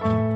Bye.